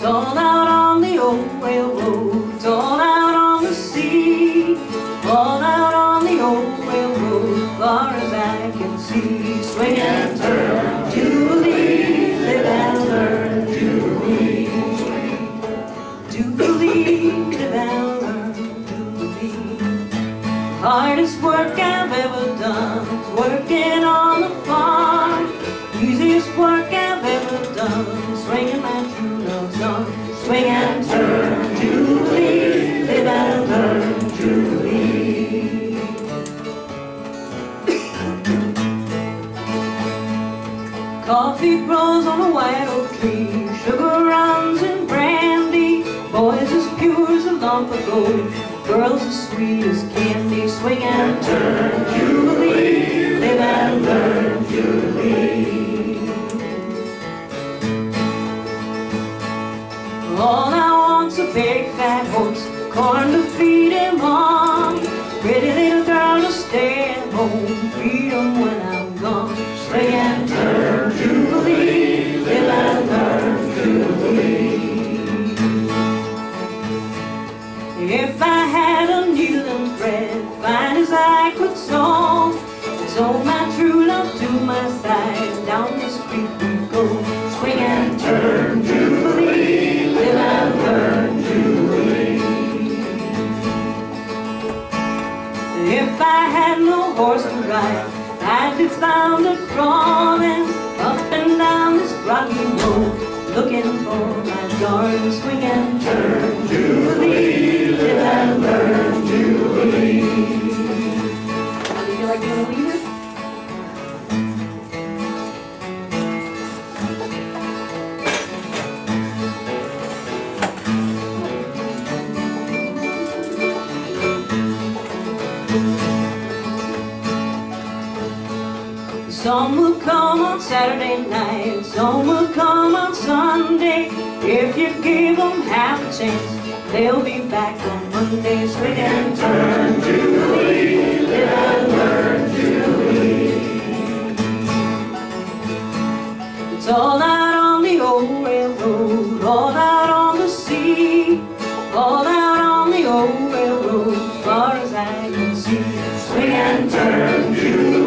Torn out on the old railroad, torn out on the sea, torn out on the old railroad, far as I can see. Swing and turn, Jubilee, live and learn, Jubilee. Jubilee, live and learn, Jubilee. Hardest work I've ever done working Coffee grows on a white oak tree, sugar runs in brandy, boys as pure as a lump of gold, girls as sweet as candy. Swing and turn, Jubilee, live and learn, Jubilee. All I want's a big fat horse, corn to feed him on, pretty little girl to stay at home, feed him when I'm If I had a needle and thread, fine as I could sew, sew my true love to my side, down the street we go. Swing and turn, Jubilee, live and learn, Jubilee. If I had no horse to ride, I'd be found a crawling up and down this rocky road, looking for my darling swing and turn, Some will come on Saturday night, some will come on Sunday. If you give them half a chance, they'll be back on Monday. Swing and turn, Julie, live and learn, Julie. It's all I and turn to